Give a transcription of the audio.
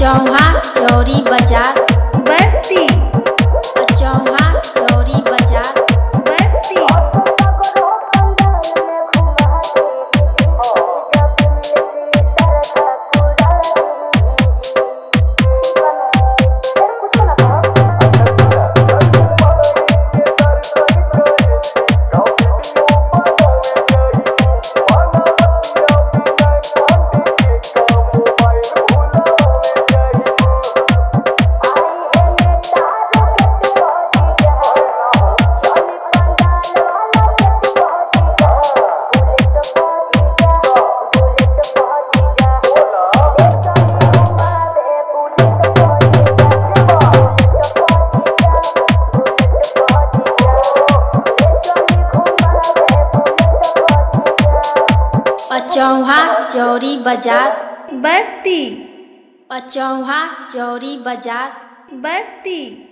चौहा चौरी बाज़ार पचौहा चौरी बाज़ार। बस्ती। पचौहा चौरी बाज़ार। बस्ती।